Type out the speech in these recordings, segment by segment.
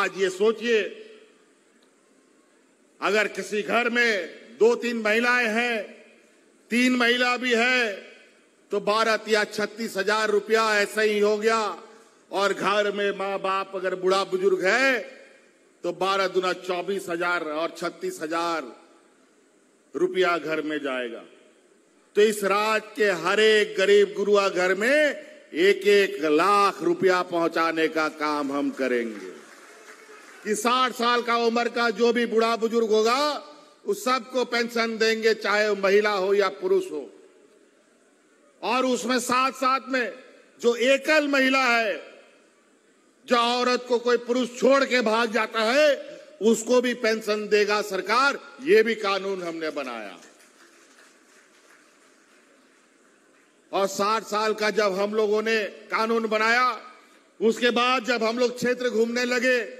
आज ये सोचिए, अगर किसी घर में दो तीन महिलाएँ हैं, तीन महिला भी है तो बारह या छत्तीस हज़ार रुपया ऐसा ही हो गया। और घर में माँ बाप अगर बुढ़ा बुज़ुर्ग है तो बारह दुना चौबीस हज़ार और छत्तीस हज़ार रुपया घर में जाएगा। तो इस राज्य के हर एक गरीब गुरुआ घर में एक एक लाख रुपया पहुँचाने का काम हम करेंगे। कि साठ साल का उम्र का जो भी बुढ़ा बुज़ुर्ग होगा, उस सबको पेंशन देंगे, चाहे महिला हो या पुरुष हो। और उसमें साथ साथ में जो एकल महिला है, जो औरत को कोई पुरुष छोड़ के भाग जाता है, उसको भी पेंशन देगा सरकार। ये भी कानून हमने बनाया। और 60 साल का जब हम लोगों ने कानून बनाया, उसके बाद जब हम लोग क्षेत्र घूमने लगे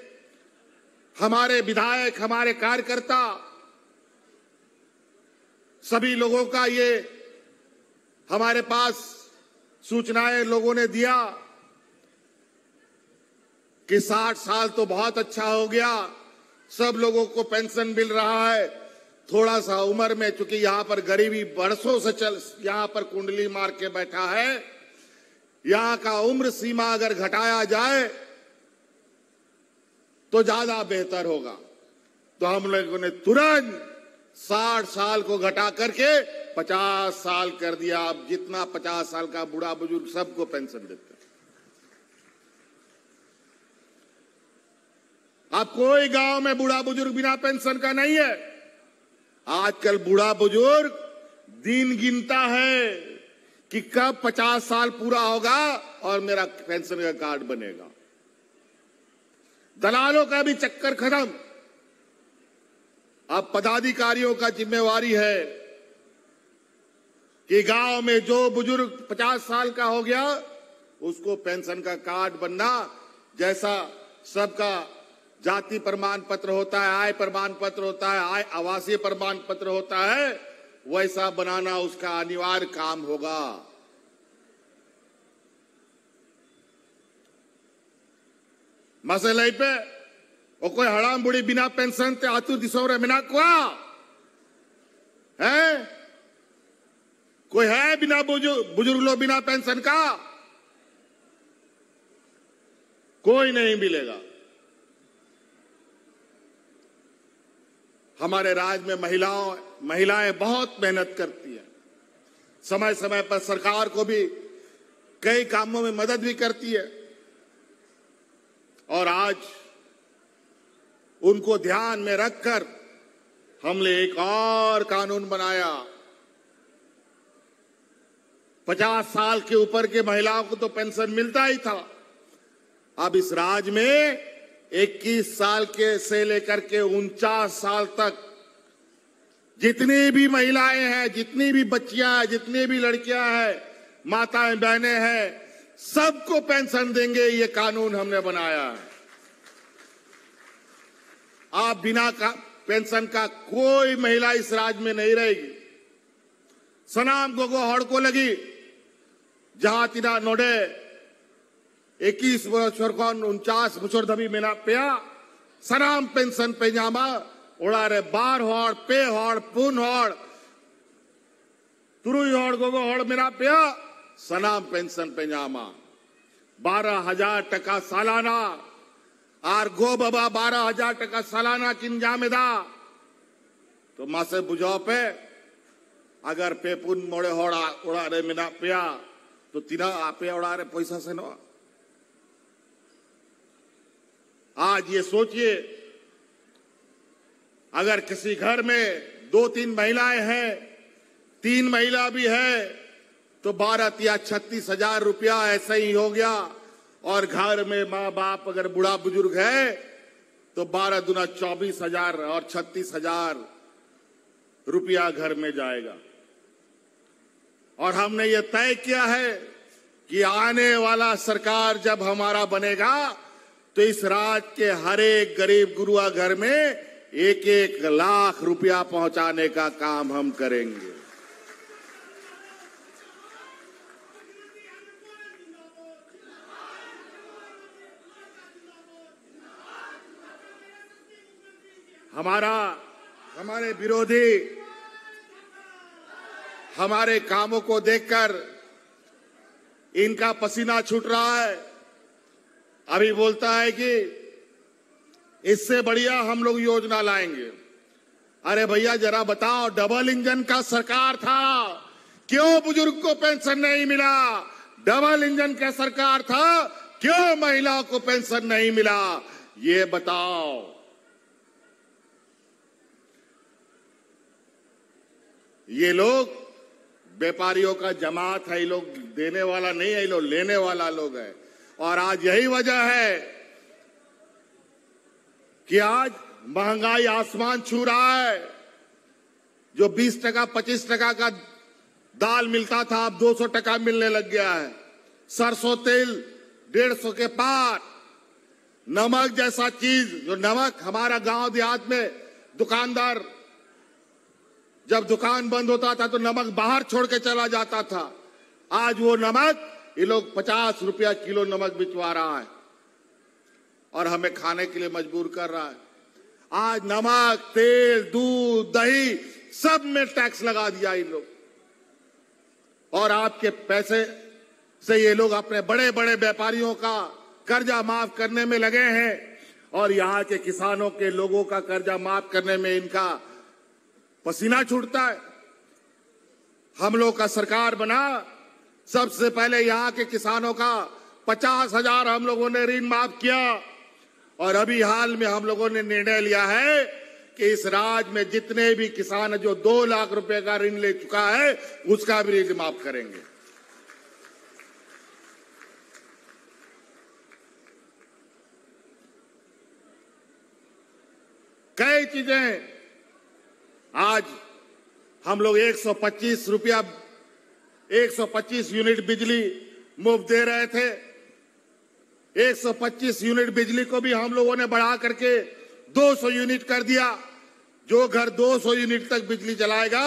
हमारे विधायक, हमारे कार्यकर्ता, सभी लोगों का ये हमारे पास सूचनाएँ लोगों ने दिया कि 60 साल तो बहुत अच्छा हो गया। सब लोगों को पेंशन मिल रहा है। थोड़ा सा उम्र में चूँकि यहाँ पर गरीबी बरसों से चल, यहाँ पर कुंडली मार के बैठा है। यहाँ का उम्र सीमा अगर घटाया जाए तो ज़्यादा बेहतर होगा। तो हम लोगों ने तुरंत साठ साल को घटा करके पचास साल कर दिया। अब जितना पचास साल का बूढ़ा बुज़ुर्ग सबको पेंशन देते अब कोई गाँव में बूढ़ा बुज़ुर्ग बिना पेंशन का नहीं है। आजकल बूढ़ा बुज़ुर्ग दिन गिनता है कि कब पचास साल पूरा होगा और मेरा पेंशन का कार्ड बनेगा। दलालों का भी चक्कर खत्म। अब पदाधिकारियों का जिम्मेवारी है कि गाँव में जो बुज़ुर्ग पचास साल का हो गया, उसको पेंशन का कार्ड बनना, जैसा सबका जाति प्रमाण पत्र होता है, आय प्रमाण पत्र होता है, आय आवासीय प्रमाण पत्र होता है, वैसा बनाना उसका अनिवार्य काम होगा। हड़ाम बुढ़ी बिना पेंशन ते आतु दिसोरे बिना कुआ है कोई है बिना बुज़ुर्ग बुज़ुर्ग लोग बिना पेंशन का कोई नहीं मिलेगा हमारे राज्य में महिलाओं महिलाएँ बहुत मेहनत करती हैं समय समय पर सरकार को भी कई कामों में मदद भी करती है और आज उनको ध्यान में रखकर हमने एक और कानून बनाया। पचास साल के ऊपर के महिलाओं को तो पेंशन मिलता ही था। अब इस राज्य में 21 साल के से लेकर के उनचास साल तक जितनी भी महिलाएँ हैं, जितनी भी बच्चियाँ हैं, जितनी भी लड़कियाँ हैं, माताएँ, बहनें हैं सबको पेंशन देंगे, ये कानून हमने बनाया है। आप बिना का पेंशन का कोई महिला इस राज्य में नहीं रहेगी। सनाम गोगो हड़ को लगी। जहाँ तिना नोडे, इक्कीस बछर कौन उनचास बछर धबी मेना पेया। सनाम पेंशन पे जामा ओड़ारे बार हड़, पे हड़, पुन हड़, तुरुई हड़, गोगो हड़ मेरा पेया। सनाम पेंशन पे जामा बारह हज़ार टका सालाना। और गो बाबा, बारह हज़ार टका सालाना किन जामेदा तो मासे बुझाओ पे, अगर पेपुन मोड़े होड़ा, उड़ा रे मिना पिया तो तिना आपे उड़ा रे पैसा से नो आज ये सोचिए, अगर किसी घर में दो तीन महिलाएँ हैं, तीन महिला भी है तो बारह या छत्तीस हज़ार रुपया ऐसा ही हो गया। और घर में माँ बाप अगर बूढ़ा बुज़ुर्ग है तो बारह दुना चौबीस हज़ार और छत्तीस हज़ार रुपया घर में जाएगा। और हमने ये तय किया है कि आने वाला सरकार जब हमारा बनेगा तो इस राज्य के हर एक गरीब गुरुआ घर में एक एक लाख रुपया पहुँचाने का काम हम करेंगे। हमारा, हमारे विरोधी, हमारे कामों को देखकर इनका पसीना छूट रहा है। अभी बोलता है कि इससे बढ़िया हम लोग योजना लाएँगे। अरे भैया, जरा बताओ, डबल इंजन का सरकार था। क्यों बुज़ुर्ग को पेंशन नहीं मिला? डबल इंजन का सरकार था। क्यों महिलाओं को पेंशन नहीं मिला? ये बताओ। ये लोग व्यापारियों का जमात है, ये लोग देने वाला नहीं है, ये लोग लेने वाला लोग है। और आज यही वजह है कि आज महँगाई आसमान छू रहा है। जो 20 टका 25 टका का दाल मिलता था, अब 200 टका मिलने लग गया है। सरसों तेल डेढ़ सौ के पार। नमक जैसा चीज़, जो नमक हमारा गाँव देहात में दुकानदार जब दुकान बंद होता था तो नमक बाहर छोड़ के चला जाता था। आज वो नमक, ये लोग पचास रुपया किलो नमक बिचवा रहा है और हमें खाने के लिए मजबूर कर रहा है। आज नमक, तेल, दूध, दही सब में टैक्स लगा दिया इन लोग। और आपके पैसे से ये लोग अपने बड़े बड़े व्यापारियों का कर्जा माफ़ करने में लगे हैं और यहाँ के किसानों के लोगों का कर्जा माफ़ करने में इनका पसीना छूटता है। हम लोग का सरकार बना। सबसे पहले यहाँ के किसानों का पचास हज़ार हम लोगों ने ऋण माफ़ किया। और अभी हाल में हम लोगों ने निर्णय लिया है कि इस राज्य में जितने भी किसान जो दो लाख रुपए का ऋण ले चुका है, उसका भी ऋण माफ़ करेंगे। कई चीज़ें आज हम लोग 125 रुपया 125 यूनिट बिजली मुफ़्त दे रहे थे। 125 यूनिट बिजली को भी हम लोगों ने बढ़ा करके 200 यूनिट कर दिया। जो घर 200 यूनिट तक बिजली चलाएगा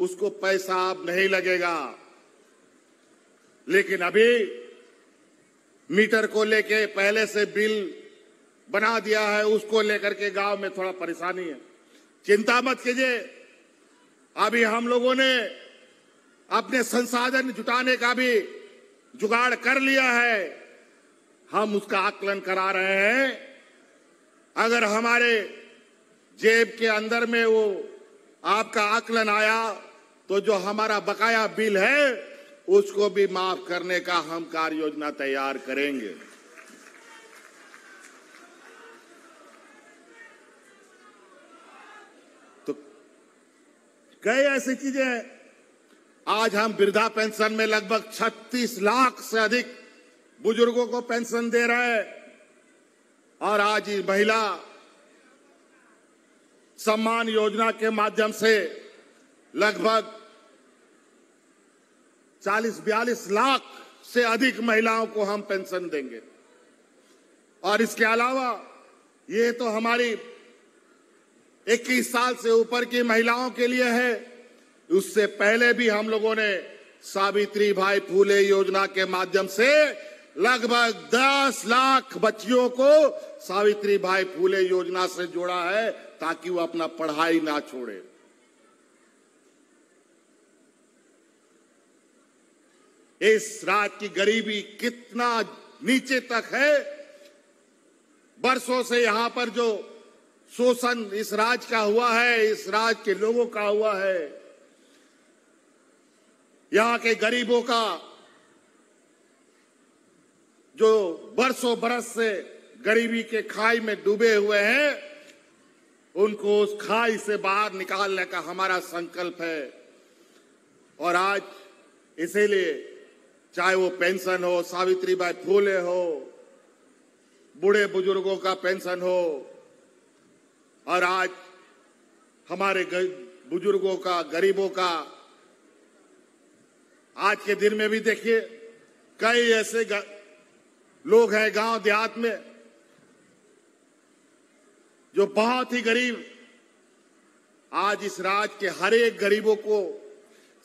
उसको पैसा अब नहीं लगेगा। लेकिन अभी मीटर को लेके पहले से बिल बना दिया है, उसको लेकर के गाँव में थोड़ा परेशानी है। चिंता मत कीजिए। अभी हम लोगों ने अपने संसाधन जुटाने का भी जुगाड़ कर लिया है। हम उसका आकलन करा रहे हैं। अगर हमारे जेब के अंदर में वो आपका आकलन आया तो जो हमारा बकाया बिल है, उसको भी माफ़ करने का हम कार्य योजना तैयार करेंगे। कई ऐसी चीज़ें। हैं आज हम वृद्धा पेंशन में लगभग 36 लाख से अधिक बुज़ुर्गों को पेंशन दे रहे हैं। और आज इस महिला सम्मान योजना के माध्यम से लगभग 40-42 लाख से अधिक महिलाओं को हम पेंशन देंगे। और इसके अलावा ये तो हमारी 21 साल से ऊपर की महिलाओं के लिए है। उससे पहले भी हम लोगों ने सावित्री भाई फूले योजना के माध्यम से लगभग 10 लाख बच्चियों को सावित्री भाई फूले योजना से जोड़ा है ताकि वो अपना पढ़ाई ना छोड़े। इस रात की गरीबी कितना नीचे तक है। बरसों से यहाँ पर जो शोषण इस राज का हुआ है, इस राज के लोगों का हुआ है। यहाँ के गरीबों का, जो बरसों बरस से गरीबी के खाई में डूबे हुए हैं, उनको उस खाई से बाहर निकालने का हमारा संकल्प है। और आज इसीलिए, चाहे वो पेंशन हो, सावित्री बाई फूले हो, बूढ़े बुज़ुर्गों का पेंशन हो और आज हमारे बुज़ुर्गों का, गरीबों का, आज के दिन में भी देखिए, कई ऐसे लोग हैं गाँव देहात में, जो बहुत ही गरीब। आज इस राज के हर एक गरीबों को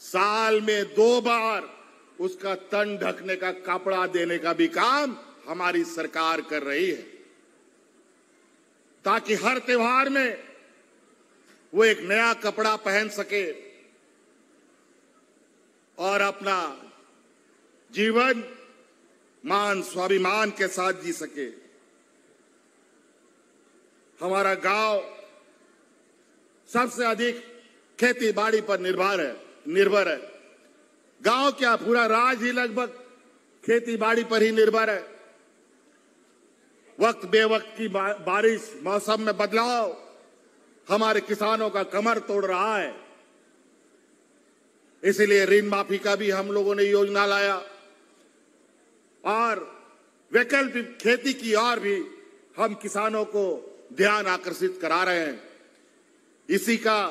साल में दो बार उसका तन ढकने का, कपड़ा देने का भी काम हमारी सरकार कर रही है। ताकि हर त्योहार में वो एक नया कपड़ा पहन सके और अपना जीवन मान, स्वाभिमान के साथ जी सके। हमारा गाँव सबसे अधिक खेती बाड़ी पर निर्भर है निर्भर है। गाँव क्या पूरा राज ही लगभग खेती बाड़ी पर ही निर्भर है। वक्त बेवक्त की बारिश, मौसम में बदलाव। हमारे किसानों का कमर तोड़ रहा है। इसलिए ऋण माफ़ी का भी हम लोगों ने योजना लाया। और वैकल्पिक खेती की ओर भी हम किसानों को ध्यान आकर्षित करा रहे हैं। इसी का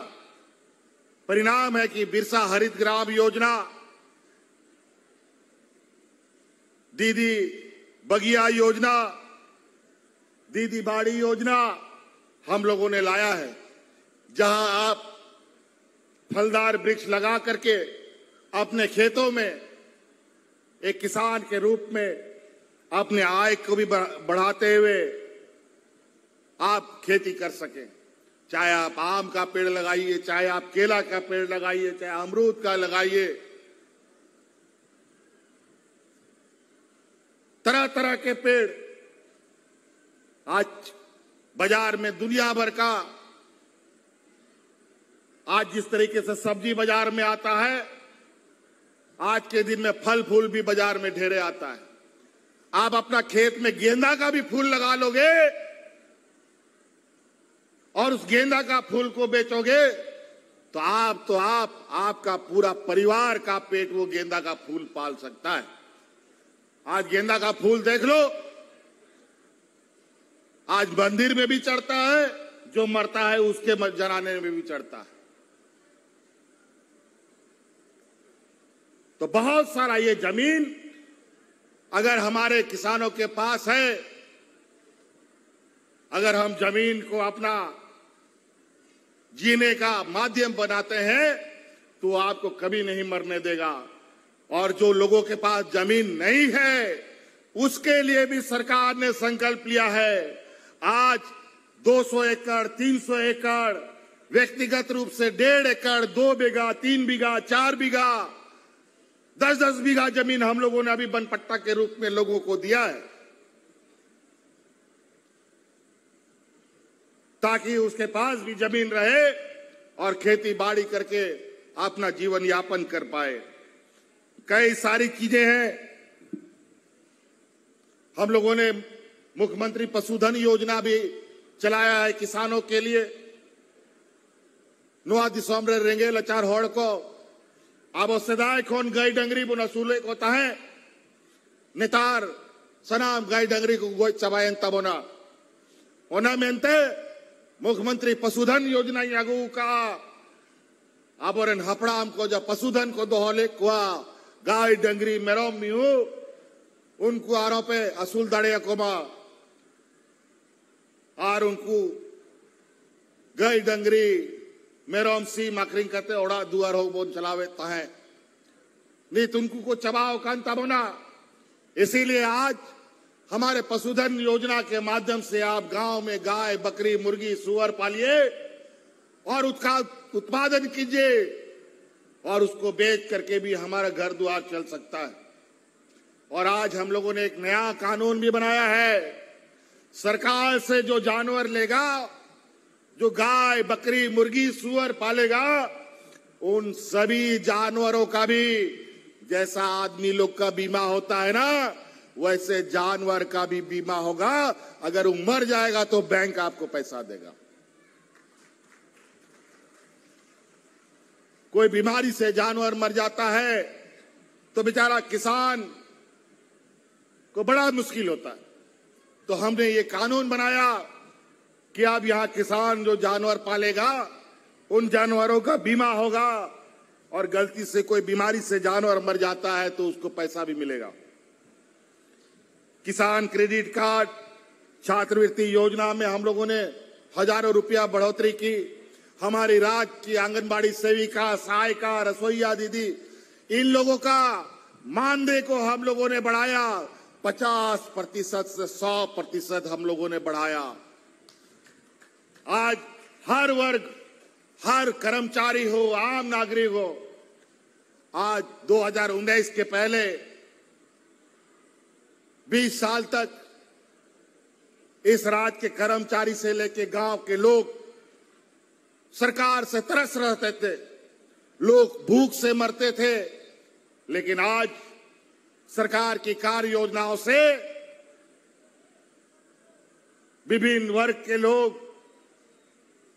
परिणाम है कि बिरसा हरित ग्राम योजना, दीदी बगिया योजना दीदी बाड़ी योजना हम लोगों ने लाया है, जहाँ आप फलदार वृक्ष लगा करके अपने खेतों में एक किसान के रूप में अपने आय को भी बढ़ाते हुए आप खेती कर सकें। चाहे आप आम का पेड़ लगाइए, चाहे आप केला का पेड़ लगाइए, चाहे अमरूद का लगाइए तरह तरह के पेड़ आज बाज़ार में दुनिया भर का, आज जिस तरीके से सब्ज़ी बाज़ार में आता है, आज के दिन में फल फूल भी बाज़ार में ढेरे आता है। आप अपना खेत में गेंदा का भी फूल लगा लोगे और उस गेंदा का फूल को बेचोगे तो आप तो आप, आपका पूरा परिवार का पेट वो गेंदा का फूल पाल सकता है। आज गेंदा का फूल देख लो आज मंदिर में भी चढ़ता है, जो मरता है उसके जनाने में भी चढ़ता है। तो बहुत सारा ये ज़मीन अगर हमारे किसानों के पास है, अगर हम ज़मीन को अपना जीने का माध्यम बनाते हैं तो आपको कभी नहीं मरने देगा। और जो लोगों के पास ज़मीन नहीं है, उसके लिए भी सरकार ने संकल्प लिया है आज 200 एकड़ 300 एकड़, व्यक्तिगत रूप से डेढ़ एकड़, दो बीघा, तीन बीघा, चार बीघा, दस दस बीघा ज़मीन हम लोगों ने अभी बनपट्टा के रूप में लोगों को दिया है। ताकि उसके पास भी ज़मीन रहे और खेती बाड़ी करके अपना जीवन यापन कर पाए। कई सारी चीज़ें हैं। हम लोगों ने मुख्यमंत्री पशुधन योजना भी चलाया है किसानों के लिए। नुआ दिसोम रेंगे लचार होड़ को अब सदाय खोन गई डंगरी बुन असूले को है नितार सनाम गई डंगरी को गोई चबायन तबोना। ओना मेनते मुख्यमंत्री पशुधन योजना यागू का अब हपड़ाम को जब पशुधन को दोहले कुआ गाय डंगरी मेरोम मिहू। उनको आरोपे असूल दड़े कोमा और उनको गई डंगरी मेरोम सी माकरिंग करते ओड़ा दुआर हो बोन चलावे तहे नहीं तुमको को चबाओ, कांता बोना। इसीलिए आज हमारे पशुधन योजना के माध्यम से आप गाँव में गाय, बकरी, मुर्गी, सुअर पालिए और उसका उत्पादन कीजिए और उसको बेच करके भी हमारा घर द्वार चल सकता है। और आज हम लोगों ने एक नया कानून भी बनाया है। सरकार से जो जानवर लेगा, जो गाय, बकरी, मुर्गी, सुअर पालेगा, उन सभी जानवरों का भी जैसा आदमी लोग का बीमा होता है ना, वैसे जानवर का भी बीमा होगा। अगर वो मर जाएगा तो बैंक आपको पैसा देगा। कोई बीमारी से जानवर मर जाता है तो बेचारा किसान को बड़ा मुश्किल होता है। तो हमने ये कानून बनाया कि अब यहाँ किसान जो जानवर पालेगा, उन जानवरों का बीमा होगा और गलती से कोई बीमारी से जानवर मर जाता है तो उसको पैसा भी मिलेगा। किसान क्रेडिट कार्ड, छात्रवृत्ति योजना में हम लोगों ने हज़ारों रुपया बढ़ोतरी की। हमारी राज्य की आंगनबाड़ी सेविका, सहायिका, रसोईया दीदी, इन लोगों का मानदेय को हम लोगों ने बढ़ाया। 50 प्रतिशत से 100 प्रतिशत हम लोगों ने बढ़ाया। आज हर वर्ग, हर कर्मचारी हो, आम नागरिक हो, आज 2019 के पहले 20 साल तक इस राज्य के कर्मचारी से लेके गाँव के लोग सरकार से तरस रहते थे। लोग भूख से मरते थे, लेकिन आज सरकार की कार्य योजनाओं से विभिन्न वर्ग के लोग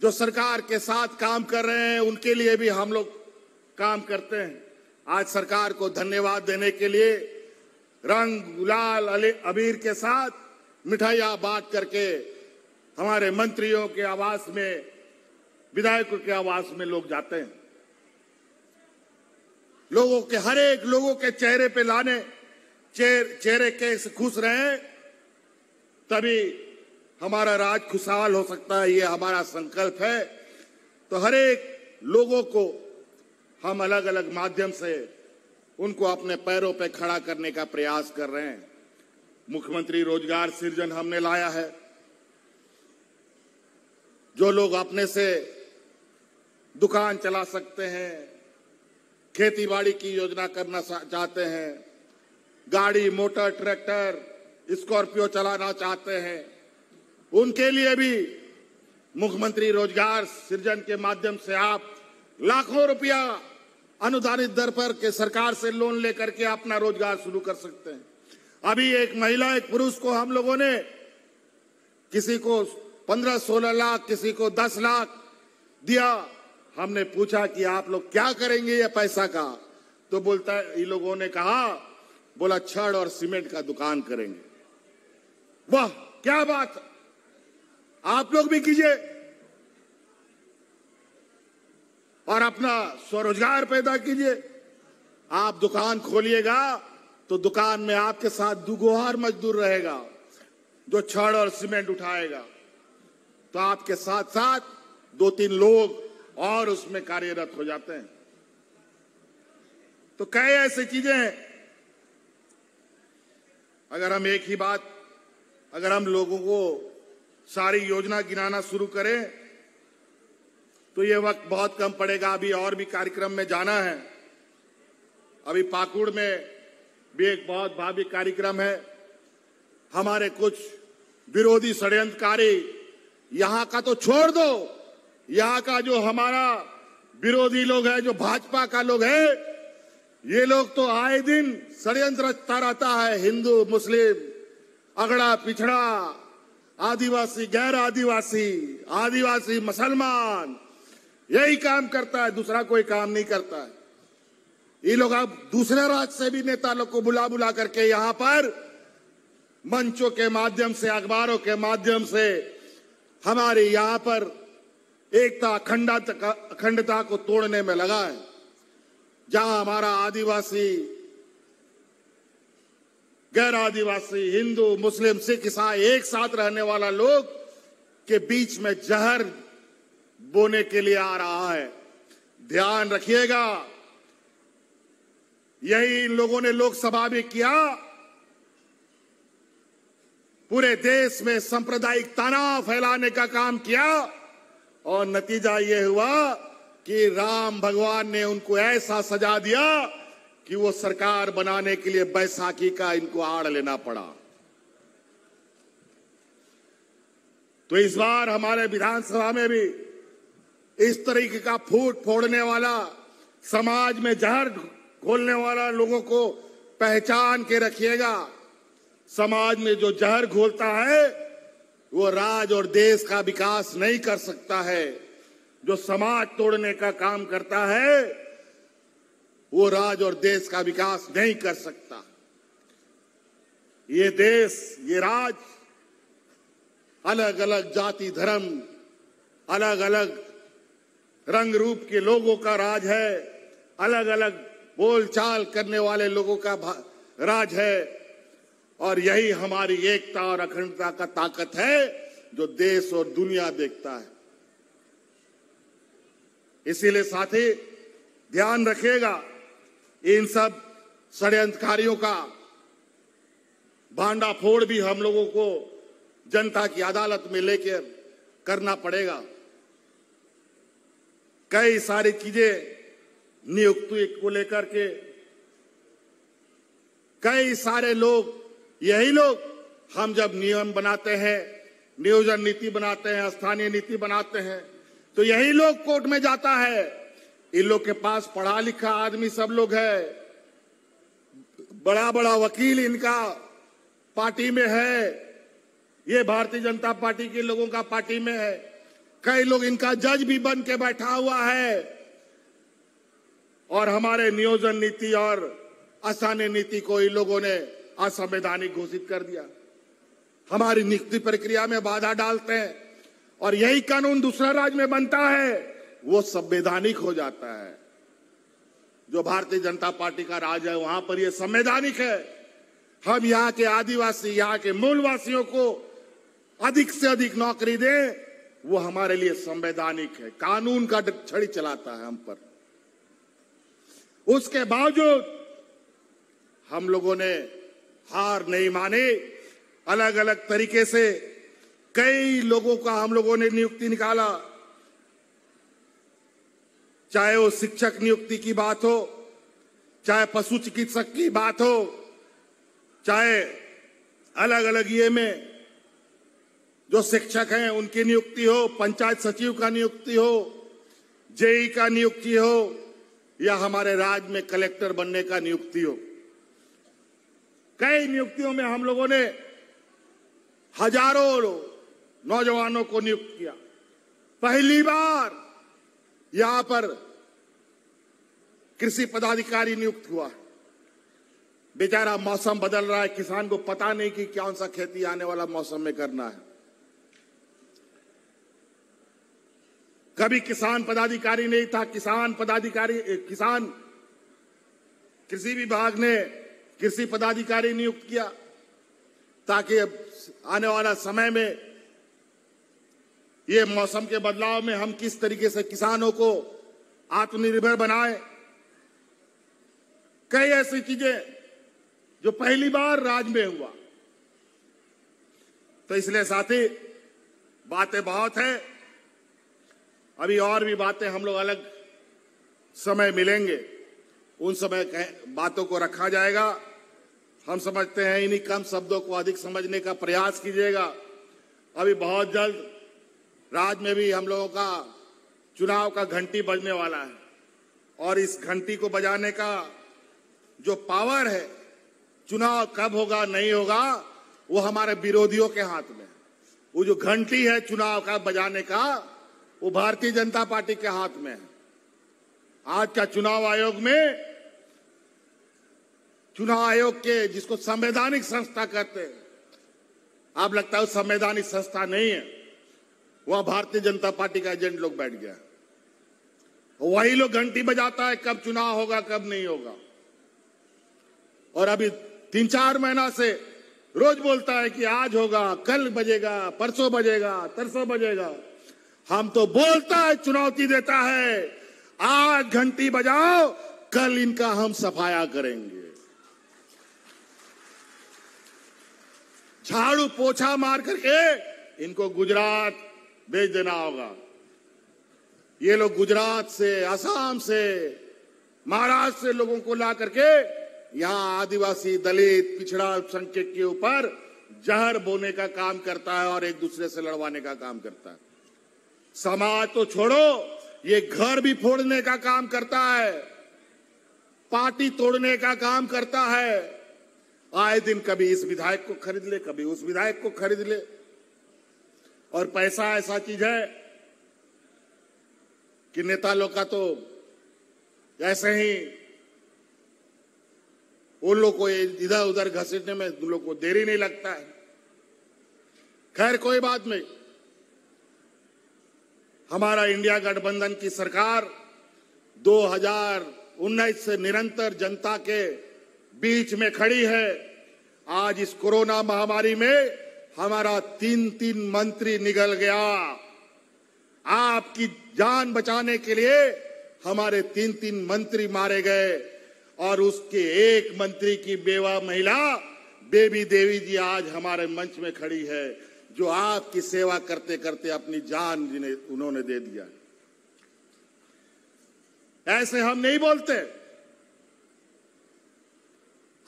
जो सरकार के साथ काम कर रहे हैं, उनके लिए भी हम लोग काम करते हैं। आज सरकार को धन्यवाद देने के लिए रंग, गुलाल, अली, अबीर के साथ मिठाइयाँ बांट करके हमारे मंत्रियों के आवास में, विधायकों के आवास में लोग जाते हैं। लोगों के, हर एक लोगों के चेहरे पे लाने चेहरे कैसे खुश रहे तभी हमारा राज खुशहाल हो सकता है, ये हमारा संकल्प है। तो हर एक लोगों को हम अलग अलग माध्यम से उनको अपने पैरों पर पे खड़ा करने का प्रयास कर रहे हैं। मुख्यमंत्री रोज़गार सृजन हमने लाया है। जो लोग अपने से दुकान चला सकते हैं खेती बाड़ी की योजना करना चाहते हैं गाड़ी, मोटर, ट्रैक्टर, स्कॉर्पियो चलाना चाहते हैं। उनके लिए भी मुख्यमंत्री रोज़गार सृजन के माध्यम से आप लाखों रुपया अनुदानित दर पर के सरकार से लोन लेकर के अपना रोज़गार शुरू कर सकते हैं। अभी एक महिला, एक पुरुष को हम लोगों ने किसी को पंद्रह, सोलह लाख, किसी को दस लाख दिया। हमने पूछा कि आप लोग क्या करेंगे ये पैसा का? तो बोलता इन लोगों ने कहा बोला, छड़ और सीमेंट का दुकान करेंगे। वाह, क्या बात! आप लोग भी कीजिए। और अपना स्वरोजगार पैदा कीजिए। आप दुकान खोलिएगा तो दुकान में आपके साथ दुगोहार मजदूर रहेगा, जो छड़ और सीमेंट उठाएगा। तो आपके साथ साथ दो तीन लोग और उसमें कार्यरत हो जाते हैं। तो कई ऐसी चीज़ें हैं अगर हम एक ही बात, अगर हम लोगों को सारी योजना गिनाना शुरू करें तो ये वक्त बहुत कम पड़ेगा। अभी और भी कार्यक्रम में जाना है। अभी पाकुड़ में भी एक बहुत भावी कार्यक्रम है। हमारे कुछ विरोधी षड्यंत्रकारी, यहाँ का तो छोड़ दो। यहाँ का जो हमारा विरोधी लोग है, जो भाजपा का लोग है ये लोग तो आए दिन षड्यंत्र रचता रहता है, हिंदू, मुस्लिम, अगड़ा, पिछड़ा, आदिवासी, गैर आदिवासी आदिवासी, मुसलमान। यही काम करता है, दूसरा कोई काम नहीं करता है। ये लोग अब दूसरे राज्य से भी नेता लोग को बुला बुला करके यहाँ पर मंचों के माध्यम से, अखबारों के माध्यम से हमारे यहाँ पर एकता अखंडता अखंडता को तोड़ने में लगा है। जहाँ हमारा आदिवासी, गैर आदिवासी, हिंदू, मुस्लिम, सिख, ईसाई एक साथ रहने वाला लोग के बीच में जहर बोने के लिए आ रहा है। ध्यान रखिएगा, यही इन लोगों ने लोकसभा में किया। पूरे देश में सांप्रदायिक तनाव फैलाने का काम किया और नतीजा ये हुआ कि राम भगवान ने उनको ऐसा सजा दिया कि वो सरकार बनाने के लिए बैसाखी का इनको आड़ लेना पड़ा। तो इस बार हमारे विधानसभा में भी इस तरीके का फूट फोड़ने वाला, समाज में जहर घोलने वाला लोगों को पहचान के रखिएगा। समाज में जो जहर घोलता है, वो राज और देश का विकास नहीं कर सकता है। जो समाज तोड़ने का काम करता है, वो राज और देश का विकास नहीं कर सकता। ये देश, ये राज अलग अलग जाति, धर्म अलग अलग रंग रूप के लोगों का राज है अलग अलग बोलचाल करने वाले लोगों का राज है, और यही हमारी एकता और अखंडता का ताकत है, जो देश और दुनिया देखता है। इसीलिए साथी, ध्यान रखिएगा इन सब षड्यंत्रकारियों का भांडा फोड़ भी हम लोगों को जनता की अदालत में लेकर करना पड़ेगा। कई सारी चीज़ें नियुक्ति को लेकर के, कई सारे लोग, यही लोग हम जब नियम बनाते हैं, नियोजन नीति बनाते हैं, स्थानीय नीति बनाते हैं तो यही लोग कोर्ट में जाता है। इन लोग के पास पढ़ा लिखा आदमी सब लोग है। बड़ा बड़ा वकील इनका पार्टी में है। ये भारतीय जनता पार्टी के लोगों का पार्टी में है। कई लोग इनका जज भी बन के बैठा हुआ है। और हमारे नियोजन नीति और स्थानीय नीति को इन लोगों ने असंवैधानिक घोषित कर दिया। हमारी नियुक्ति प्रक्रिया में बाधा डालते हैं। और यही कानून दूसरा राज्य में बनता है, वो संवैधानिक हो जाता है। जो भारतीय जनता पार्टी का राज है, वहाँ पर ये संवैधानिक है। हम यहाँ के आदिवासी, यहाँ के मूलवासियों को अधिक से अधिक नौकरी दें, वो हमारे लिए संवैधानिक है। कानून का छड़ी चलाता है हम पर। उसके बावजूद हम लोगों ने हार नहीं मानी अलग अलग तरीके से कई लोगों का हम लोगों ने नियुक्ति निकाला। चाहे वो शिक्षक नियुक्ति की बात हो, चाहे पशु चिकित्सक की बात हो, चाहे अलग अलग ये में जो शिक्षक हैं, उनकी नियुक्ति हो, पंचायत सचिव का नियुक्ति हो, जेई का नियुक्ति हो, या हमारे राज्य में कलेक्टर बनने का नियुक्ति हो। कई नियुक्तियों में हम लोगों ने हज़ारों नौजवानों को नियुक्त किया। पहली बार यहाँ पर कृषि पदाधिकारी नियुक्त हुआ। बेचारा मौसम बदल रहा है, किसान को पता नहीं कि कौन सा खेती आने वाला मौसम में करना है। कभी किसान पदाधिकारी नहीं था, किसान पदाधिकारी, किसान कृषि विभाग ने कृषि पदाधिकारी नियुक्त किया ताकि अब आने वाला समय में ये मौसम के बदलाव में हम किस तरीके से किसानों को आत्मनिर्भर बनाए? कई ऐसी चीज़ें जो पहली बार राज में हुआ। तो इसलिए साथी, बातें बहुत है। अभी और भी बातें हम लोग अलग समय मिलेंगे। उन समय बातों को रखा जाएगा। हम समझते हैं, इन्हीं कम शब्दों को अधिक समझने का प्रयास कीजिएगा। अभी बहुत जल्द राज्य में भी हम लोगों का चुनाव का घंटी बजने वाला है। और इस घंटी को बजाने का जो पावर है, चुनाव कब होगा, नहीं होगा, वो हमारे विरोधियों के हाथ में वो जो घंटी है चुनाव का बजाने का, वो भारतीय जनता पार्टी के हाथ में है। आज का चुनाव आयोग में, चुनाव आयोग के जिसको संवैधानिक संस्था कहते हैं, आप लगता है संवैधानिक संस्था नहीं है? वह भारतीय जनता पार्टी का एजेंट लोग बैठ गया। वही लोग घंटी बजाता है, कब चुनाव होगा, कब नहीं होगा। और अभी तीन चार महीना से रोज बोलता है कि आज होगा, कल बजेगा, परसों बजेगा, तरसों बजेगा। हम तो बोलता है, चुनौती देता है, आज घंटी बजाओ, कल इनका हम सफाया करेंगे। झाड़ू पोछा मार करके इनको गुजरात भेज देना होगा ये लोग गुजरात से असम से, महाराष्ट्र से लोगों को ला करके यहाँ आदिवासी दलित पिछड़ा अल्पसंख्यक के ऊपर जहर बोने का काम करता है और एक दूसरे से लड़वाने का काम करता है। समाज तो छोड़ो, ये घर भी फोड़ने का काम करता है, पार्टी तोड़ने का काम करता है। आए दिन कभी इस विधायक को खरीद ले, कभी उस विधायक को खरीद ले। और पैसा ऐसा चीज़ है कि नेता लोग का तो ऐसे ही उन लोग को इधर उधर घसीटने में उन लोग को देरी नहीं लगता है। खैर, कोई बात नहीं। हमारा इंडिया गठबंधन की सरकार 2019 से निरंतर जनता के बीच में खड़ी है। आज इस कोरोना महामारी में हमारा तीन तीन मंत्री निकल गया। आपकी जान बचाने के लिए हमारे तीन तीन मंत्री मारे गए और उसके एक मंत्री की बेवा महिला, बेबी देवी जी आज हमारे मंच में खड़ी है, जो आपकी सेवा करते करते अपनी जान जिन्हें उन्होंने दे दिया। ऐसे हम नहीं बोलते।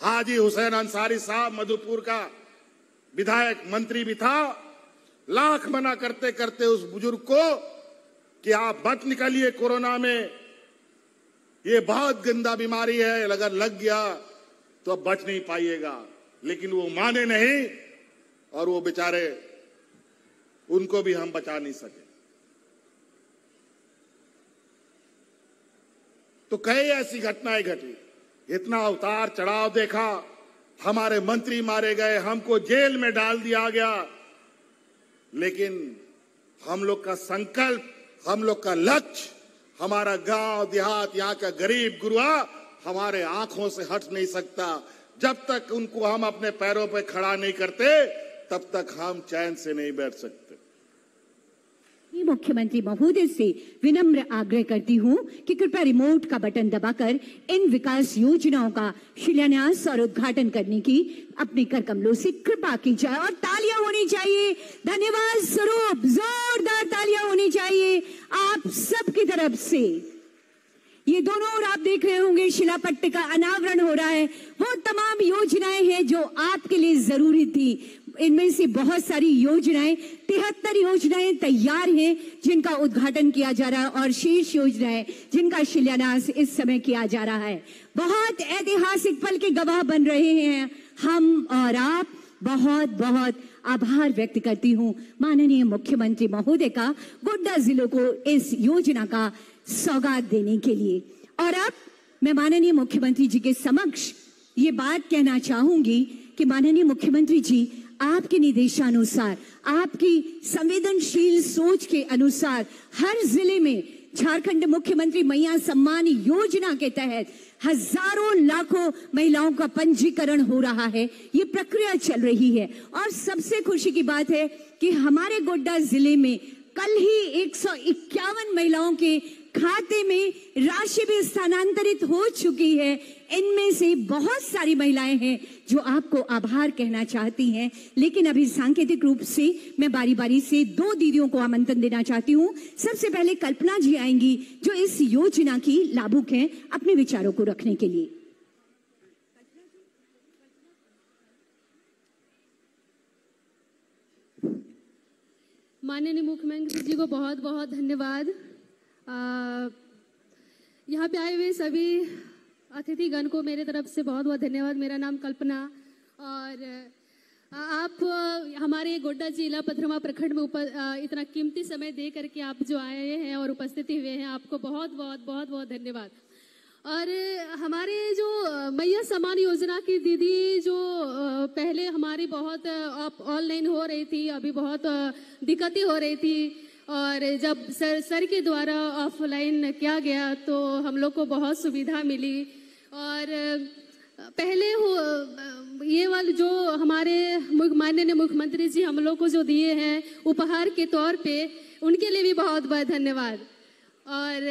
हाजी हुसैन अंसारी साहब मधुपुर का विधायक मंत्री भी था, लाख मना करते करते उस बुज़ुर्ग को कि आप मत निकलिए कोरोना में, ये बहुत गंदा बीमारी है, अगर लग गया तो अब बच नहीं पाइएगा। लेकिन वो माने नहीं और वो बेचारे, उनको भी हम बचा नहीं सके। तो कई ऐसी घटनाएँ घटी। इतना अवतार चढ़ाव देखा हमारे मंत्री मारे गए, हमको जेल में डाल दिया गया। लेकिन हम लोग का संकल्प, हम लोग का लक्ष्य, हमारा गाँव देहात यहाँ का गरीब गुरुआ हमारे आँखों से हट नहीं सकता। जब तक उनको हम अपने पैरों पर खड़ा नहीं करते, तब तक हम चैन से नहीं बैठ सकते। मुख्यमंत्री महोदय से विनम्र आग्रह करती हूँ कि कृपया रिमोट का बटन दबाकर इन विकास योजनाओं का शिलान्यास और उद्घाटन करने की अपने कर कमलों से कृपा की जाए और तालियाँ होनी चाहिए। धन्यवाद स्वरूप। जोरदार तालियाँ होनी चाहिए आप सबकी तरफ़ से। ये दोनों और आप देख रहे होंगे शिलापट्ट का अनावरण हो रहा है। वो तमाम योजनाएँ हैं जो आपके लिए ज़रूरी थी। इनमें से बहुत सारी योजनाएँ, तिहत्तर योजनाएँ तैयार हैं, जिनका उद्घाटन किया जा रहा है और शेष योजनाएँ जिनका शिलान्यास इस समय किया जा रहा है। बहुत ऐतिहासिक पल के गवाह बन रहे हैं हम और आप। बहुत बहुत आभार व्यक्त करती हूँ माननीय मुख्यमंत्री महोदय का गोड्डा जिलों को इस योजना का सौगात देने के लिए। और अब मैं माननीय मुख्यमंत्री जी के समक्ष ये बात कहना चाहूँगी कि माननीय मुख्यमंत्री जी आपके निर्देशानुसार, आपकी संवेदनशील सोच के अनुसार हर ज़िले में झारखंड मुख्यमंत्री मैया सम्मान योजना के तहत हज़ारों लाखों महिलाओं का पंजीकरण हो रहा है। ये प्रक्रिया चल रही है। और सबसे खुशी की बात है कि हमारे गोड्डा ज़िले में कल ही एक सौ इक्यावन महिलाओं के खाते में राशि भी स्थानांतरित हो चुकी है। इनमें से बहुत सारी महिलाएँ हैं जो आपको आभार कहना चाहती हैं। लेकिन अभी सांकेतिक रूप से मैं बारी बारी से दो दीदियों को आमंत्रण देना चाहती हूँ। सबसे पहले कल्पना जी आएँगी, जो इस योजना की लाभुक हैं अपने विचारों को रखने के लिए। माननीय मुख्यमंत्री जी को बहुत बहुत धन्यवाद। यहाँ पे आए हुए सभी अतिथिगण को मेरे तरफ़ से बहुत बहुत धन्यवाद। मेरा नाम कल्पना और आप, हमारे गोड्डा जिला पथरमा प्रखंड में उपर इतना कीमती समय दे करके आप जो आए हैं और उपस्थिति हुए हैं, आपको बहुत बहुत बहुत बहुत धन्यवाद। और हमारे जो मैया समान योजना की दीदी जो पहले हमारी बहुत ऑनलाइन हो रही थी, अभी बहुत दिक्कतें हो रही थी और जब सर सर के द्वारा ऑफलाइन किया गया तो हम लोग को बहुत सुविधा मिली। और, पहले हो, ये वाले जो हमारे माननीय मुख्यमंत्री जी हम लोग को जो दिए हैं उपहार के तौर पे, उनके लिए भी बहुत बहुत धन्यवाद। और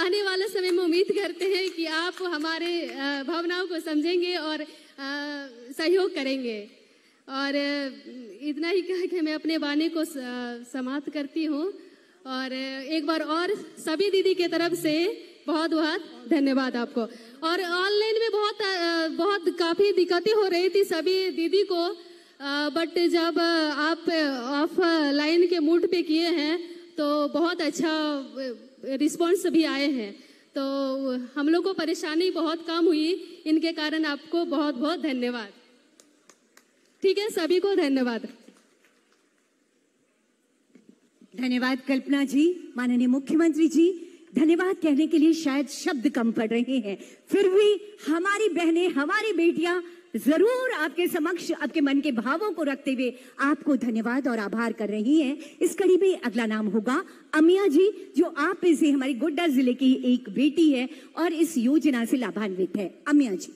आने वाले समय में उम्मीद करते हैं कि आप हमारे भावनाओं को समझेंगे और सहयोग करेंगे। और इतना ही कह के मैं अपने वाणी को समाप्त करती हूँ। और एक बार और सभी दीदी के तरफ़ से बहुत बहुत धन्यवाद आपको। और ऑनलाइन में बहुत बहुत काफ़ी दिक्कतें हो रही थी सभी दीदी को बट जब आप ऑफ़ लाइन के मूड पे किए हैं तो बहुत अच्छा रिस्पॉन्स भी आए हैं। तो हम लोग को परेशानी बहुत कम हुई, इनके कारण आपको बहुत बहुत धन्यवाद। ठीक है, सभी को धन्यवाद। धन्यवाद कल्पना जी, माननीय मुख्यमंत्री जी। धन्यवाद कहने के लिए शायद शब्द कम पड़ रहे हैं। फिर भी हमारी बहनें, हमारी बेटियाँ ज़रूर आपके समक्ष, आपके मन के भावों को रखते हुए आपको धन्यवाद और आभार कर रही हैं। इस कड़ी में अगला नाम होगा अमिया जी, जो आप में से हमारी गोड्डा ज़िले की एक बेटी है और इस योजना से लाभान्वित है। अमिया जी।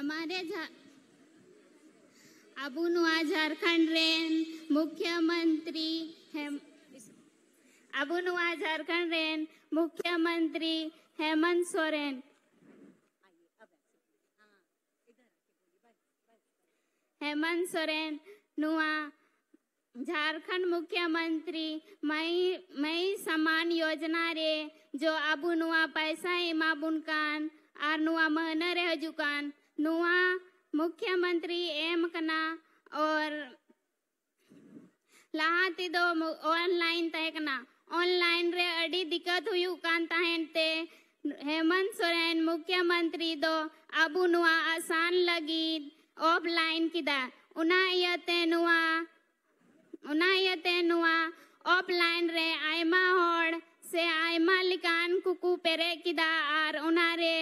हमारे अबू नुआ झारखंड रेन मुख्यमंत्री हेम अबू झारखंड रेन मुख्यमंत्री हेमंत सोरेन। हेमंत सोरेन नुआ झारखंड मुख्यमंत्री मई मई समान योजना रे, जो नुआ पैसा एमा बुनकान और नुआ महना रे हजुकान नुआ मुख्यमंत्री एम कना और लाहाती दो ऑनलाइन तय कना। ऑनलाइन रे अड़ी दिक्कत हुई कान तहन ते। हेमंत सोरेन, मुख्यमंत्री दो। अबु नुआ आसान लगी ऑफलाइन किदा। उना इयते नुआ उना इयते नुआ ऑफलाइन रे आयमा होड़। से आयमा लिकान कुकु पेरे किदा आर उना रे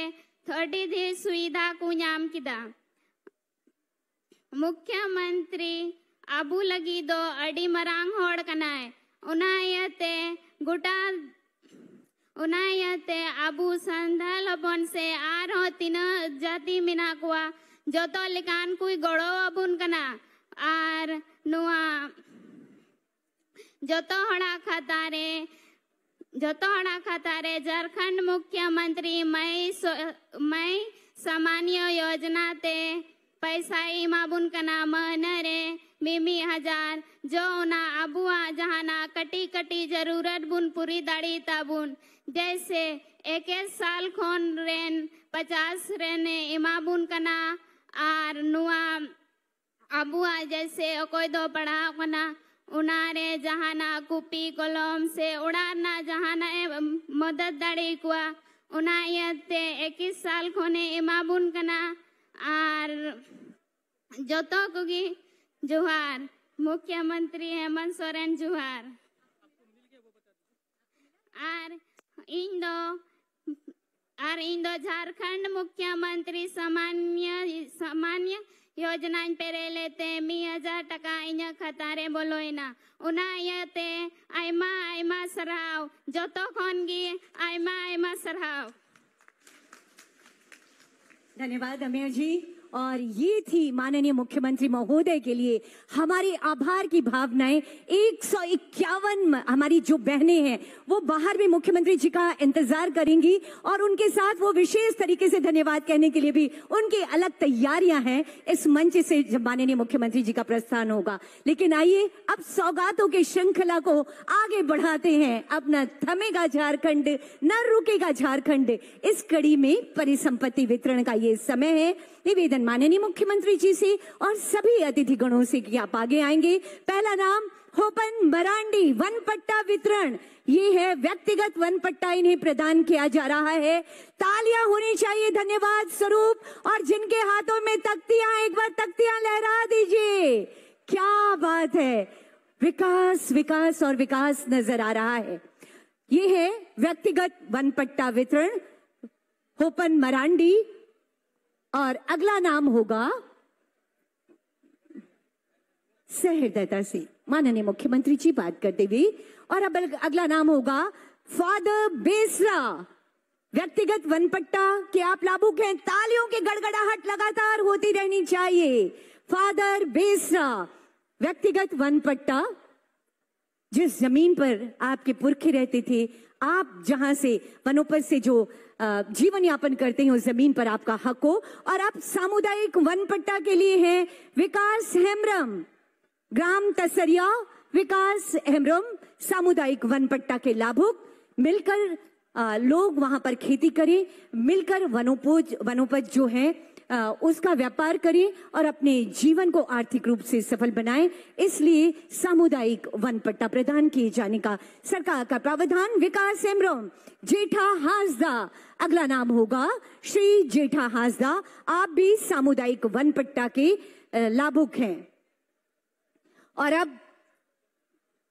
थर्टी दी सुविधा को नाम किदा। मुख्यमंत्री अबू लगी दो अड़ी मरांग होड़ कनाए। उना इयते गुटा उना इयते अबू संधाल बन से आर हो तीन जाति मिना कुआ जतो लिकान कुई गड़ो अबुन कना। आर नुआ, जतो हड़ा खातारे मुख्यमंत्री मई मई सामान्य योजना ते पैसा इमा बुन कना महनरे मिमी हज़ार, जो ना अबुआ जहाना कटी कटी ज़रूरत बुन पूरी दाड़ी ताबुन। जैसे एक साल खोन रेन, पचास रेने इमा बुन कना आर नुआ अबुआ जैसे कोई दो पढ़ा कना। उनारे जहाना कुपी कलम से उड़ाना जहाना मदद दाड़ी कुआ। उना यते इक्कीस साल खोने इमाबुन कना। आर जतो कुगी जुहार, मुख्यमंत्री हेमंत सोरेन जुहार। आर इन दो आर इन दो झारखंड मुख्यमंत्री सामान्य सामान्य योजना पेरे लेते मी हज़ार टका इन खतारे बोलोइना उना इयते आयमा आयमा सरहाव जतो खन गी आयमा आयमा सरहाव धन्यवाद अमेय जी। और ये थी माननीय मुख्यमंत्री महोदय के लिए हमारी आभार की भावनाएँ। एक सौ इक्यावन हमारी जो बहनें हैं, वो बाहर भी मुख्यमंत्री जी का इंतज़ार करेंगी और उनके साथ वो विशेष तरीके से धन्यवाद कहने के लिए भी उनकी अलग तैयारियाँ हैं। इस मंच से जब माननीय मुख्यमंत्री जी का प्रस्थान होगा। लेकिन आइए, अब सौगातों की श्रृंखला को आगे बढ़ाते हैं। अब न थमेगा झारखंड, न रुकेगा झारखंड। इस कड़ी में परिसंपत्ति वितरण का ये समय है। निवेदन माननीय मुख्यमंत्री जी से और सभी अतिथि गणों से कि आप आगे आएँगे। पहला नाम, होपन मरांडी वन पट्टा वितरण। ये है व्यक्तिगत वन पट्टा इन्हें प्रदान किया जा रहा है। तालियाँ होनी चाहिए, धन्यवाद स्वरूप। और जिनके हाथों में तख्तियाँ एक बार तख्तियाँ लहरा दीजिए। क्या बात है। विकास विकास और विकास नज़र आ रहा है। ये है व्यक्तिगत वन पट्टा वितरण, होपन मरांडी और अगला नाम होगा सहृदयता से। माननीय मुख्यमंत्री जी, बात करते हुए। और अब अगला नाम होगा फादर बेसरा। व्यक्तिगत वन पट्टा के आप लाभुक हैं। तालियों की गड़गड़ाहट लगातार होती रहनी चाहिए। फादर बेसरा, व्यक्तिगत वन पट्टा जिस ज़मीन पर आपके पुरखे रहते थे, आप जहाँ से वनोपज से जो जीवन यापन करते हैं उस ज़मीन पर आपका हक हो। और आप सामुदायिक वन पट्टा के लिए हैं विकास हेमरम। ग्राम तसरिया विकास हेमरम सामुदायिक वन पट्टा के लाभुक। मिलकर आ, लोग वहाँ पर खेती करें मिलकर वनोपज वनोपज जो है उसका व्यापार करें और अपने जीवन को आर्थिक रूप से सफल बनाएँ। इसलिए सामुदायिक वन पट्टा प्रदान किए जाने का सरकार का प्रावधान, विकास एमरोम जेठा हासदा, अगला नाम होगा श्री जेठा हासदा। आप भी सामुदायिक वन पट्टा के लाभुक हैं। और अब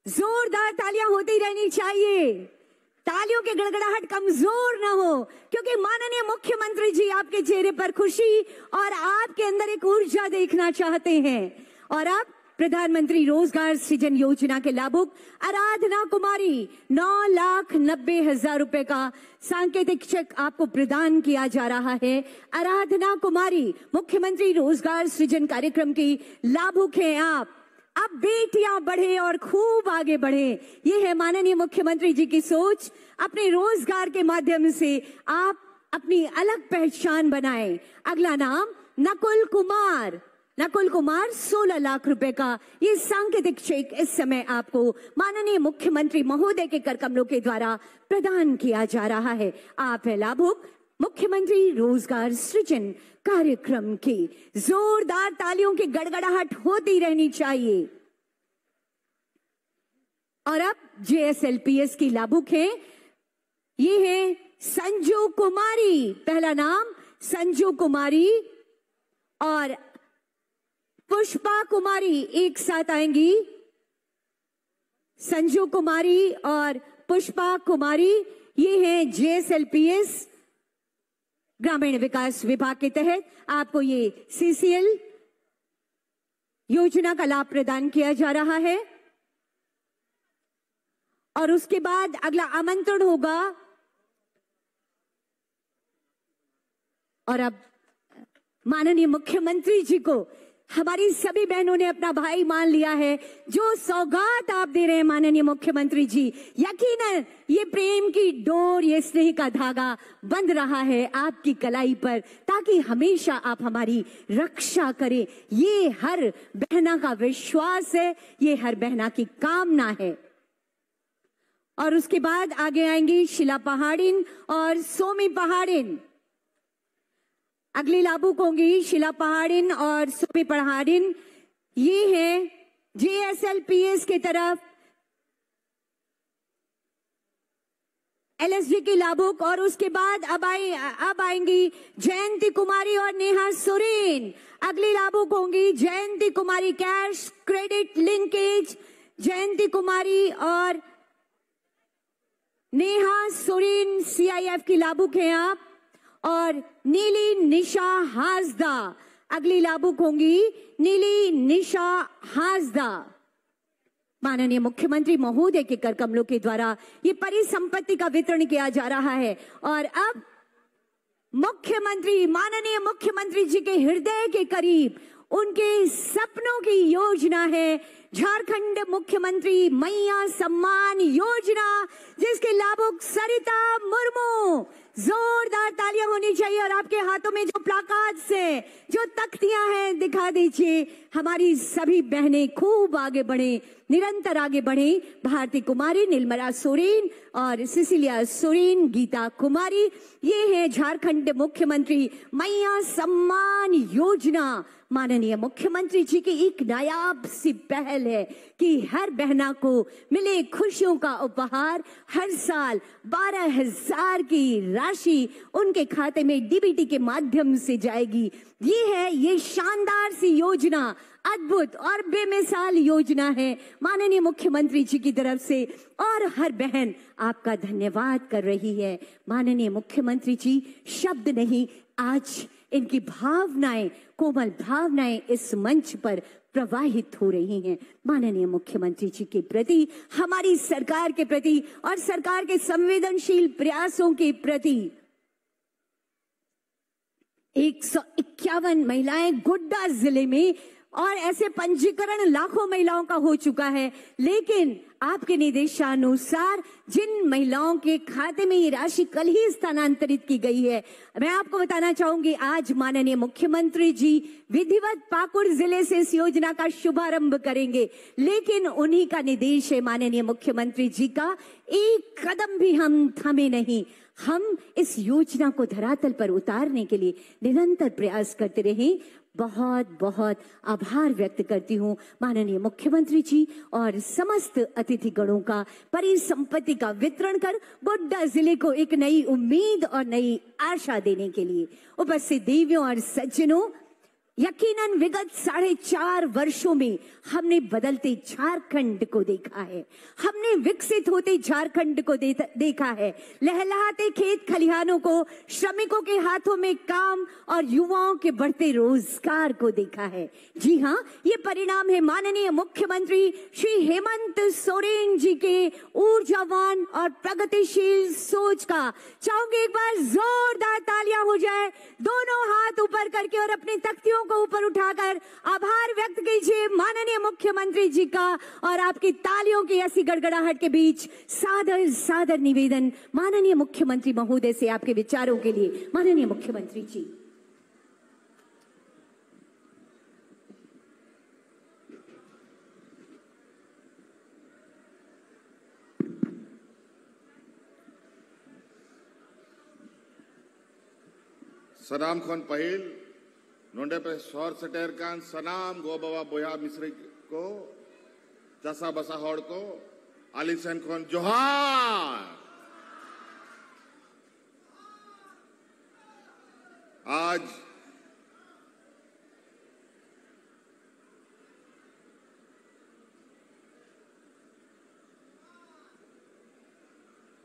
जोरदार तालियाँ होती रहनी चाहिए। तालियों की गड़गड़ाहट कमज़ोर ना हो, क्योंकि माननीय मुख्यमंत्री जी आपके चेहरे पर खुशी और आपके अंदर एक ऊर्जा देखना चाहते हैं। और अब प्रधानमंत्री रोज़गार सृजन योजना के लाभुक आराधना कुमारी, नौ लाख नब्बे हज़ार रुपए का सांकेतिक चेक आपको प्रदान किया जा रहा है। आराधना कुमारी, मुख्यमंत्री रोज़गार सृजन कार्यक्रम की लाभुक हैं आप। अब बेटियाँ बढ़े और खूब आगे बढ़े। ये है माननीय मुख्यमंत्री जी की सोच। अपने रोज़गार के माध्यम से आप अपनी अलग पहचान बनाएँ। अगला नाम, नकुल कुमार। नकुल कुमार 16 लाख रुपए का ये सांकेतिक चेक इस समय आपको माननीय मुख्यमंत्री महोदय के कर कमलों के द्वारा प्रदान किया जा रहा है। आप है लाभुक मुख्यमंत्री रोज़गार सृजन कार्यक्रम की जोरदार तालियों की गड़गड़ाहट होती रहनी चाहिए। और अब जेएसएलपीएस की लाभुक है। ये है संजू कुमारी, पहला नाम संजू कुमारी और पुष्पा कुमारी एक साथ आएँगी। संजू कुमारी और पुष्पा कुमारी, ये हैं जेएसएलपीएस ग्रामीण विकास विभाग के तहत आपको ये सीसीएल योजना का लाभ प्रदान किया जा रहा है। और उसके बाद अगला आमंत्रण होगा। और अब माननीय मुख्यमंत्री जी को हमारी सभी बहनों ने अपना भाई मान लिया है, जो सौगात आप दे रहे हैं, माननीय मुख्यमंत्री जी। यकीनन ये प्रेम की डोर, ये स्नेह का धागा बंध रहा है आपकी कलाई पर, ताकि हमेशा आप हमारी रक्षा करें। ये हर बहना का विश्वास है, ये हर बहना की कामना है। और उसके बाद आगे आएँगी शिला पहाड़िन और सोमी पहाड़िन। अगली लाभुक होंगी शिला पहाड़िन और सुपी पहाड़िन। ये है जेएसएलपीएस की तरफ़। एलएसडी की लाभुक और उसके बाद अब आई, अब आएँगी जयंती कुमारी और नेहा सुरेन। अगली लाभुक होंगी Jayanti Kumari cash credit linkage. Jayanti Kumari और नेहा सुरीन सीआईएफ की लाभुक हैं आप। और नीली निशा हाजदा। अगली लाभुक होंगी नीली निशा हाजदा। माननीय मुख्यमंत्री महोदय के कर कमलों के द्वारा ये परिसंपत्ति का वितरण किया जा रहा है। और अब मुख्यमंत्री, माननीय मुख्यमंत्री जी के हृदय के करीब उनके सपनों की योजना है झारखंड मुख्यमंत्री मैया सम्मान योजना, जिसके लाभुक सरिता मुर्मू। जोरदार तालियाँ होनी चाहिए और आपके हाथों में जो प्लाकार्ड्स हैं जो तख्तियाँ हैं, दिखा दीजिए। हमारी सभी बहनें खूब आगे बढ़े, निरंतर आगे बढ़े। भारती कुमारी, निर्मला सोरेन और सिसिलिया सोरेन, गीता कुमारी, ये है झारखंड मुख्यमंत्री मैया सम्मान योजना। माननीय मुख्यमंत्री जी की एक नायाब सी पहल है कि हर बहना को मिले खुशियों का उपहार। हर साल बारह हज़ार की राशि उनके खाते में डीबीटी के माध्यम से जाएगी। ये है, ये शानदार सी योजना, अद्भुत और बेमिसाल योजना है। माननीय मुख्यमंत्री जी की तरफ़ से और हर बहन आपका धन्यवाद कर रही है। माननीय मुख्यमंत्री जी शब्द नहीं, आज इनकी भावनाएँ, कोमल भावनाएँ इस मंच पर प्रवाहित हो रही हैं। माननीय मुख्यमंत्री जी के प्रति, हमारी सरकार के प्रति और सरकार के संवेदनशील प्रयासों के प्रति एक सौ इक्यावन महिलाएँ गोड्डा ज़िले में और ऐसे पंजीकरण लाखों महिलाओं का हो चुका है। लेकिन आपके निर्देशानुसार जिन महिलाओं के खाते में ये राशि कल ही स्थानांतरित की गई है। मैं आपको बताना चाहूँगी, आज माननीय मुख्यमंत्री जी विधिवत पाकुड़ ज़िले से इस योजना का शुभारंभ करेंगे। लेकिन उन्हीं का निर्देश है माननीय मुख्यमंत्री जी का, एक कदम भी हम थमे नहीं। हम इस योजना को धरातल पर उतारने के लिए निरंतर प्रयास करते रहे। बहुत बहुत आभार व्यक्त करती हूँ। माननीय मुख्यमंत्री जी और समस्त अतिथिगणों का परिसंपत्ति का वितरण कर गोड्डा ज़िले को एक नई उम्मीद और नई आशा देने के लिए उपस्थित देवियों और सज्जनों यकीनन विगत साढ़े चार वर्षों में हमने बदलते झारखंड को देखा है। हमने विकसित होते झारखंड को दे, देखा है। लहलहाते खेत खलिहानों को श्रमिकों के हाथों में काम और युवाओं के बढ़ते रोज़गार को देखा है। जी हाँ ये परिणाम है माननीय मुख्यमंत्री श्री हेमंत सोरेन जी के ऊर्जावान और प्रगतिशील सोच का। चाहूँगी एक बार जोरदार तालियाँ हो जाए दोनों हाथ ऊपर करके और अपनी तख्तियों को ऊपर उठाकर आभार व्यक्त कीजिए माननीय मुख्यमंत्री जी का और आपकी तालियों की ऐसी गड़गड़ाहट के बीच सादर सादर निवेदन माननीय मुख्यमंत्री महोदय से आपके विचारों के लिए। माननीय मुख्यमंत्री जी। सदाम खान पहल नोंडे पे शौर सटेर कान सनाम गो बाबा बोया मिश्री को चसा बसा हौड़ को आली सेन खन जोहार आज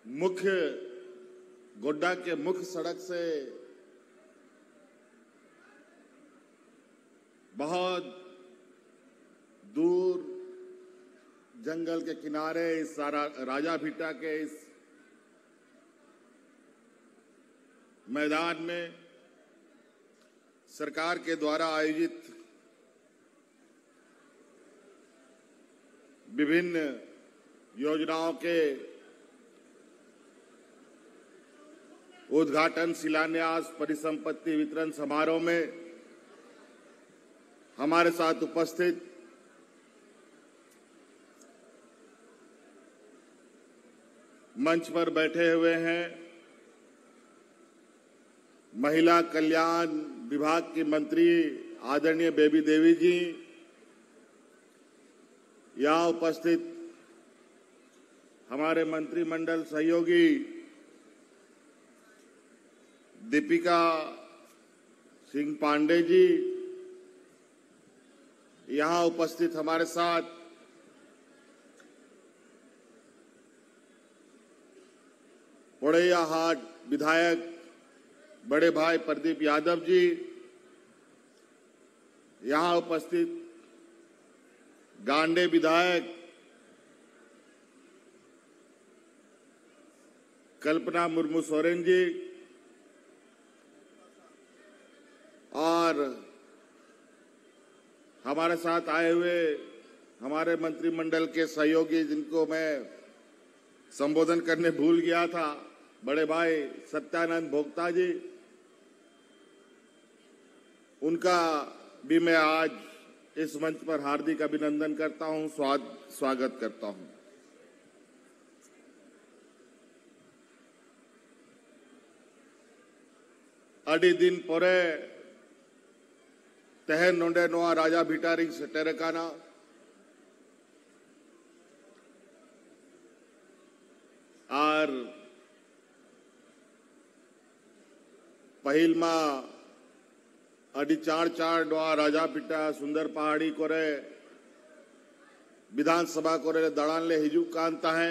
मुख्य गोड्डा के मुख्य सड़क से बहुत दूर जंगल के किनारे इस सारा राजा भीटा के इस मैदान में सरकार के द्वारा आयोजित विभिन्न योजनाओं के उद्घाटन, शिलान्यास, परिसंपत्ति वितरण समारोह में हमारे साथ उपस्थित मंच पर बैठे हुए हैं महिला कल्याण विभाग की मंत्री आदरणीय बेबी देवी जी, यहाँ उपस्थित हमारे मंत्रिमंडल सहयोगी दीपिका सिंह पांडे जी यहाँ उपस्थित हमारे साथ हाट विधायक, बड़े भाई प्रदीप यादव जी, यहाँ उपस्थित गांडे विधायक, कल्पना मुर्मू सोरेन जी, और हमारे साथ आए हुए हमारे मंत्रिमंडल के सहयोगी जिनको मैं संबोधन करने भूल गया था, बड़े भाई सत्यानंद भोक्ता जी, उनका भी मैं आज इस मंच पर हार्दिक अभिनंदन करता हूँ, स्वाद, स्वागत करता हूँ। अड़ी दिन परे तहन नोंडे नोआ राजा भिटारी सेटेरकाना আর पहिलमा अडी चार चार डोआ राजा पिटा सुंदर पहाड़ी करे, विधानसभा करे दड़ान ले हिजू कांता है।